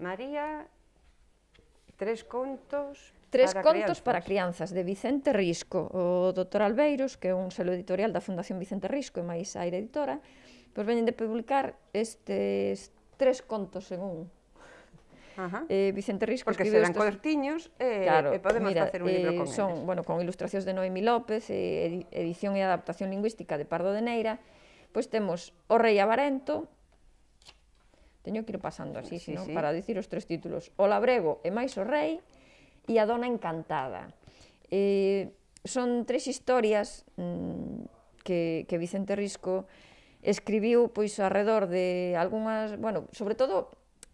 María, tres contos Tres para contos crianzas. para crianzas de Vicente Risco, o doutor Albeiros, que é un selo editorial da Fundación Vicente Risco e máis Aire Editora, pois veñen de publicar estes tres contos en un. Ajá. Eh, Vicente Risco Porque serán estes... cobertiños eh, e, eh, claro, e podemos mira, facer un libro eh, con eh, son, eles. Bueno, con ilustracións de Noemi López, eh, edición e adaptación lingüística de Pardo de Neira, pois temos O Rei Avarento, Teño que ir pasando así, sí, sino, sí. para dicir os tres títulos. O labrego e máis o rei e a dona encantada. Eh, son tres historias mm, que, que Vicente Risco escribiu pois alrededor de algunhas, bueno, sobre todo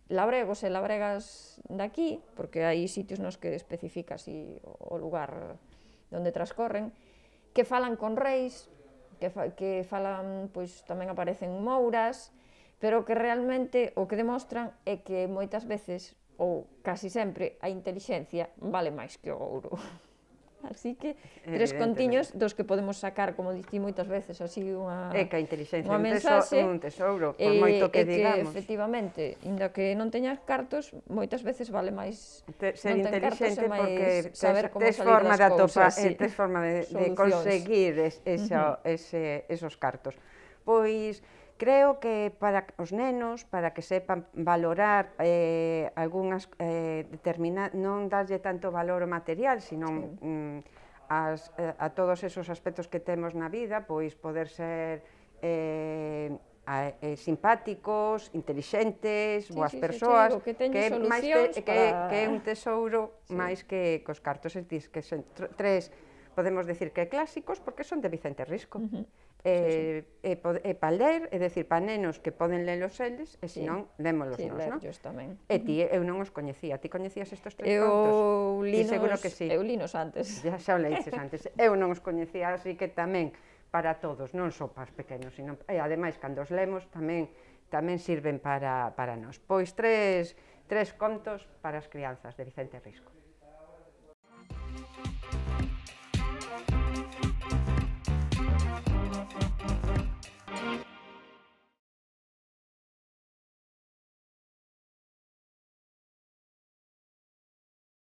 labregos e labregas daqui, porque hai sitios nos que especifica así o lugar onde transcorren, que falan con reis, que, fa, que falan, pois tamén aparecen mouras, pero que realmente o que demostran é que moitas veces ou casi sempre a intelixencia vale máis que o ouro. Así que tres contiños dos que podemos sacar, como dicir moitas veces, así unha É que a intelixencia unha mensaxe, un tesouro, por e, moito que, e que digamos. efectivamente, inda que non teñas cartos, moitas veces vale máis Te, ser non intelixente máis porque tes, saber como tes forma de atopar, eh, sí. tes forma de, de conseguir es, esa, uh -huh. ese, esos cartos. Pois Creo que para os nenos, para que sepan valorar eh, algunhas eh, determinadas, non darlle tanto valor ao material, sino sí. mm, as, eh, a todos esos aspectos que temos na vida, pois poder ser eh, a, eh, simpáticos, intelixentes, sí, boas sí, persoas, sí, que, que, que, máis te, para... que, que é un tesouro sí. máis que cos cartos, es dís, que son tres podemos decir que clásicos porque son de Vicente Risco. Uh -huh. eh, sí, sí. Eh, e, e, eh, e pa ler, é dicir, pa nenos que poden ler os eles, e senón sí. lémolos sí, nos, non? tamén. E ti, eu non os coñecía. Ti coñecías estes tres eu contos? Linos, seguro que sí. Eu linos antes. Ya xa o leiches antes. Eu non os coñecía, así que tamén para todos, non só para os pequenos, sino, e ademais, cando os lemos, tamén tamén sirven para, para nós. Pois tres, tres contos para as crianzas de Vicente Risco.